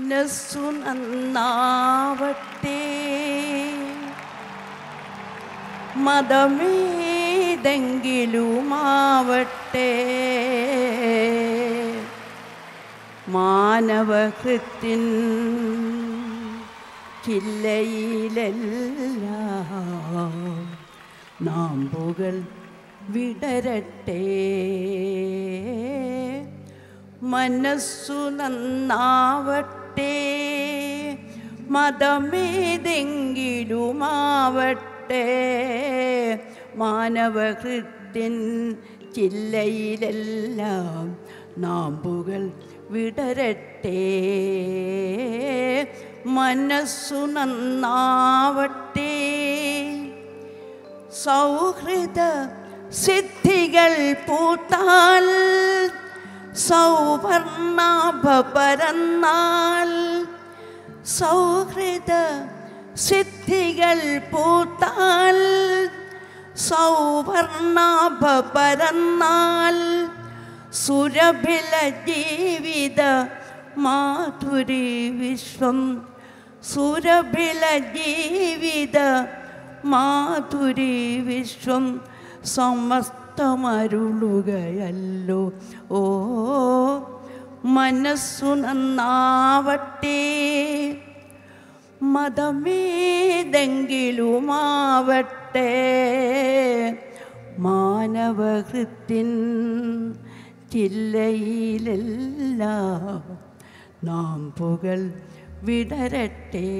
മനസ്സു നന്നാവട്ടെ. മതമേതെങ്കിലുമാവട്ടെ. മാനവകൃത്തിൻ ചില്ലയിലെല്ലാം നാമ്പുകൾ വിടരട്ടെ. മനസ്സു നന്നാവട്ടെ. മതമേതെങ്കിലുമാവട്ടെ. മാനവഹൃത്തിൻ ചില്ലയിലെല്ലാം നാമ്പുകൾ വിടരട്ടെ. മനസ്സു നന്നാവട്ടെ. സൗഹൃദ സിദ്ധികൾ പൂത്താൽ സൗവർണാഭ പരന്നാൽ സൗഹൃദ സിദ്ധികൾ പൂത്താൽ സൗവർണാഭ പരന്നാൽ സുരഭില ജീവിത മാധുരി വിശ്വം സുരഭില ജീവിത മാധുരി വിശ്വം സമസ്തമരുളുകയല്ലോ. ഓ മനസ്സു നന്നാവട്ടെ മതമേതെങ്കിലുമാവട്ടെ. മാനവകൃത്തിൻ ചില്ലയിലെല്ലാം പുകൾ വിടരട്ടെ.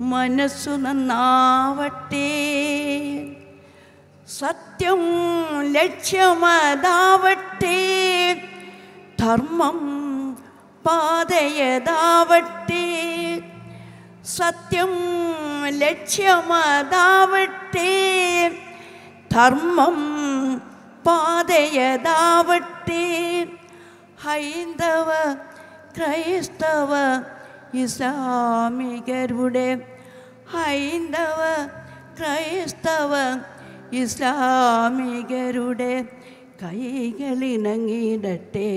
മനസ്സു നന്നാവട്ടെ സത്യം ലക്ഷ്യമതാവട്ടെ. ധർമ്മം പാതയതാവട്ടെ സത്യം ലക്ഷ്യമതാവട്ടെ ധർമ്മം പാതയതാവട്ടെ ഹൈന്ദവ ക്രൈസ്തവ ഇസ്ലാമികരുടെ ഹൈന്ദവ ക്രൈസ്തവ ഇസ്ലാമികരുടെ കൈകളിണങ്ങിടട്ടെ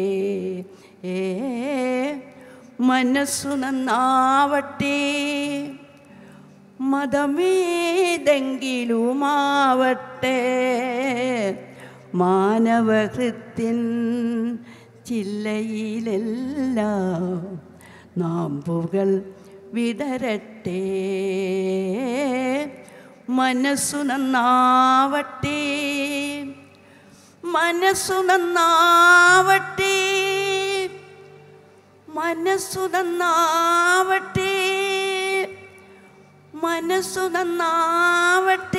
ഏ മനസ്സു നന്നാവട്ടെ. മതമേതെങ്കിലുമാവട്ടെ. മാനവഹൃത്തിൻ ചില്ലയിലെല്ലാം നാമ്പുകൾ വിതരട്ടെ മനസ്സു നന്നാവട്ടെ. മനസ്സു നന്നാവട്ടെ മനസ്സു നന്നാവട്ടെ മനസ്സു നന്നാവട്ടെ